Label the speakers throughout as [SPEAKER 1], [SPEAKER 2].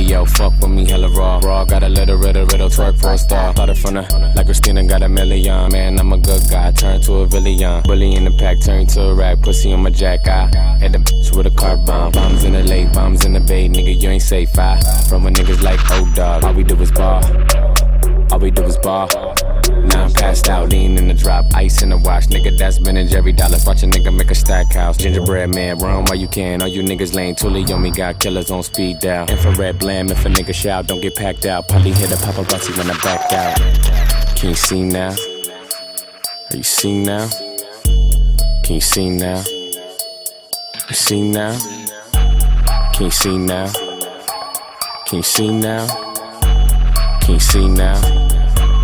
[SPEAKER 1] yo, fuck with me, hella raw. Raw, got a little, riddle, riddle, twerk for a star. Started from the, like Christina, got a million. Man, I'm a good guy, turn to a villain. Bully in the pack, turn to a rag, pussy on my jack. I hit the bitch with a car bomb. Bombs in the lake, bombs in the bay, nigga, you ain't safe. I from a niggas like oh, old dog. All we do is ball. All we do is ball. Now I'm passed out, lean in the drop, ice in the wash. Nigga, that's Ben and Jerry. Watch a nigga make a stack house. Gingerbread man, run while you can. All you niggas lame. Tully on me, got killers on speed dial. Infrared blam, if a nigga shout, don't get packed out. Probably hit a paparazzi when I back out. Can you see now? Are you see now? Can you see now? You see now? Can you see now? Can you see now? Can you see now?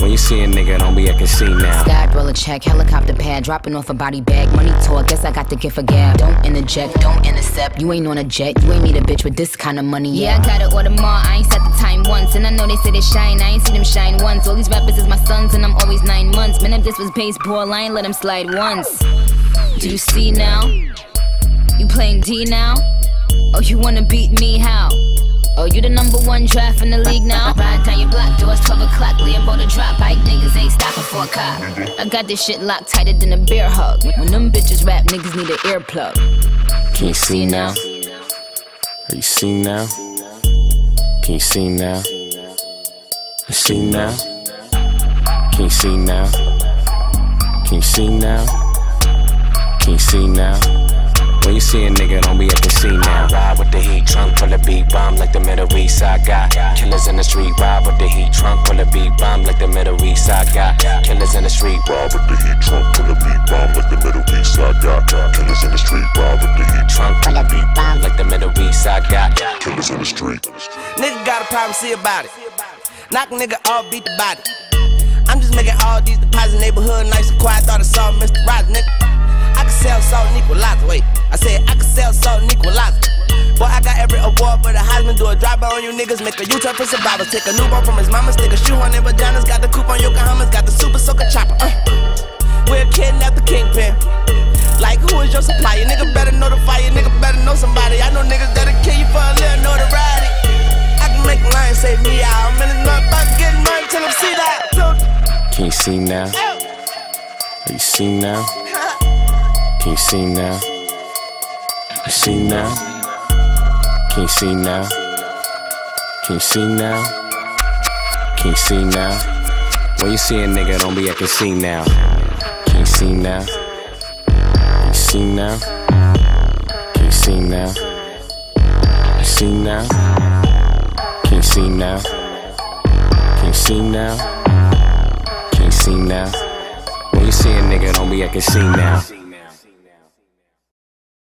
[SPEAKER 1] When you see a nigga, don't be acting see now.
[SPEAKER 2] Sky roll check, helicopter pad, dropping off a body bag. Money talk, guess I got the gift of gab. Don't interject, don't intercept. You ain't on a jet, you ain't need a bitch with this kind of money.
[SPEAKER 3] Yeah, I gotta order more. I ain't set the time once, and I know they say they shine. I ain't seen them shine once. All these rappers is my sons, and I'm always nine months. Man, if this was baseball, I ain't let them slide once. Do you see now? You playing D now? Oh, you wanna beat me? How? Oh, you the number one draft in the league now? Ride down your block, doors 12 o'clock, Lambo drop. Bike niggas ain't stopping for a cop. I got this shit locked tighter than a bear hug. When them bitches rap, niggas need an earplug.
[SPEAKER 1] Can you see now? Are you see now? Can you see now? You see now? Can you see now? Can you see now? Can you see now? When you see a nigga, don't be at the scene now. Ride with the heat, bomb like the Middle East. I got killers in the street. Ride with the heat, trunk full of beat, bomb like the Middle East. I got killers in the street.
[SPEAKER 4] Ride with the heat, trunk full of beat, bomb like the Middle East. I got killers in the street. Ride with the heat,
[SPEAKER 1] trunk full of beat, bomb like the Middle East. I got
[SPEAKER 4] killers in the street.
[SPEAKER 5] Nigga got a problem, see about it. Knock a nigga off, beat the body. I'm just making all these deposits, neighborhood nice and quiet. Thought I saw Mr. Rogers, nigga. A Heisman. Do a drive-by on you niggas, make a U-turn for survivors. Take a newborn from his mama, stick a shoe on their vaginas. Got the coupe on Yokohamas, got the super soaker chopper. Uh. We're kidnapped the kingpin. Like, who is your supplier? Nigga better notify you, nigga better know somebody. I know niggas that'll kill you for a little notoriety. I can make lions save me out. I'm in the this motherfucker getting money till I'm see that.
[SPEAKER 1] Can you see now? Are you see now? Can you see now? You see now? Can you see now? Can you see now? Can you see now? When you see a nigga, don't be acting see now. Can you see now? Can you see now? Can you see now? You see now? Can you see now? Can you see now? Can you see now? When you see a nigga, don't be acting see now.